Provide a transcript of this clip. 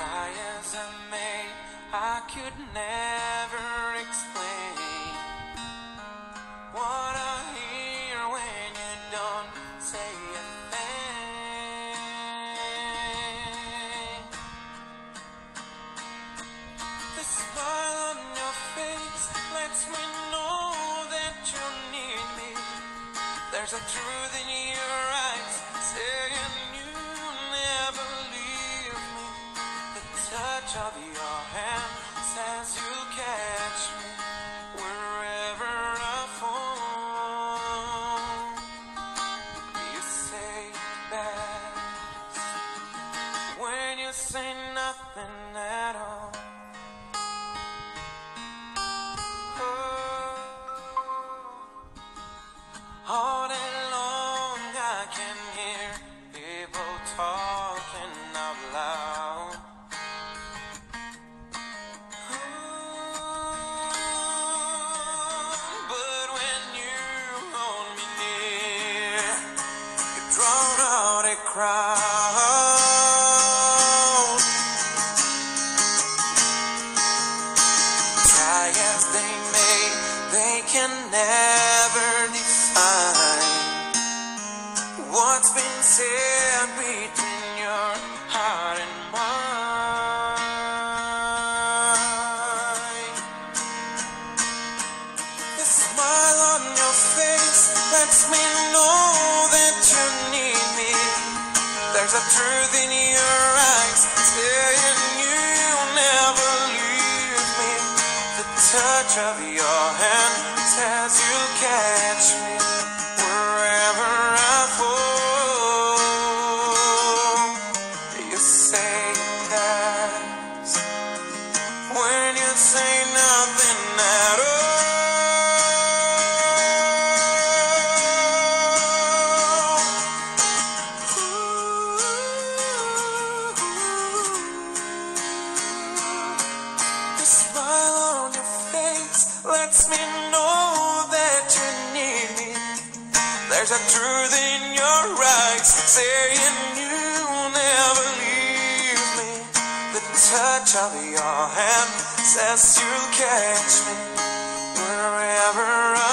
Try as I may, I could never explain what I hear when you don't say a thing. The smile on your face lets me know that you need me. There's a truth in say nothing at all. Oh, all day long I can hear people talking out loud. But when you me you drown out a. can never define what's been said between your heart and mine. The smile on your face lets me know that you need me. There's a truth in your eyes saying you'll never leave me. The touch of your hand when you say nothing at all. The smile on your face lets me know that you need me. There's a truth in your eyes saying touch of your hand says you'll catch me wherever I